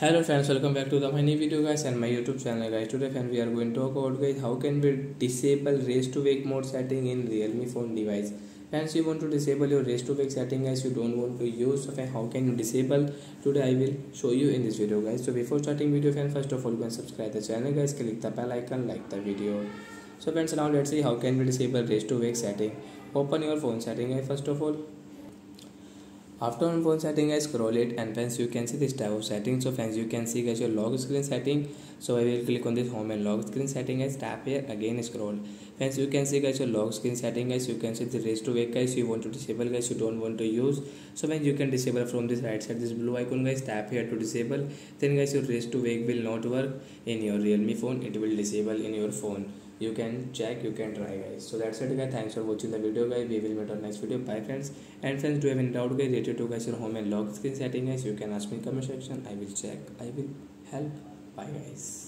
hello friends welcome back to the my new video guys and my youtube channel guys. Today friend we are going to talk about guys how can we disable raise to wake mode setting in realme phone device. Friends you want to disable your raise to wake setting guys you don't want to use okay how can you disable? Today i will show you in this video guys. So before starting video friends first of all go and subscribe the channel guys. Click the bell icon like the video. So friends now let's see how can we disable raise to wake setting. Open your phone setting guys first of all after on phone setting I scroll it and friends you can see this type of setting so friends you can see guys your lock screen setting. So I will click on this home and lock screen setting guys tap here again scroll. Friends you can see guys your lock screen setting guys you can see the raise to wake guys you want to disable guys you don't want to use. So when you can disable from this right side this blue icon guys tap here to disable. Then guys your raise to wake will not work in your realme phone it will disable in your phone you can check you can try guys. So that's it guys. Thanks for watching the video guys. We will meet on next video. Bye friends. And friends do have any doubt guys related to guys your home and lock screen setting guys? You can ask me in comment section. I will check. I will help. Bye guys